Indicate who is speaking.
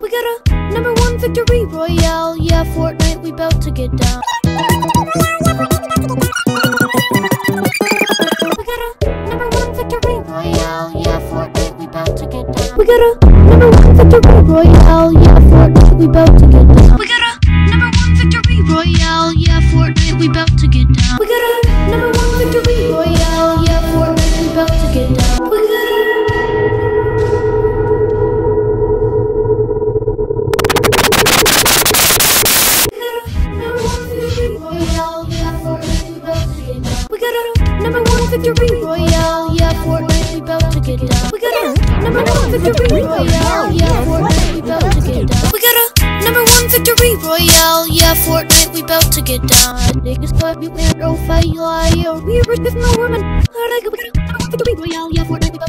Speaker 1: We got a number one victory royale. Yeah, Fortnite, we bout to get down. We got a number one victory royale. Yeah, Fortnite, we bout to get down. We got a number one victory royale. Yeah, Fortnite, we bout to get down. We got a number one victory royale, yeah, Fortnite, we bout to get down. We got a number one victory royale, yeah, Fortnite, we bout to get down. We got a number one victory royale, yeah, Fortnite, we bout to get down. Niggas thought we were no fight, or we were with no woman. We got a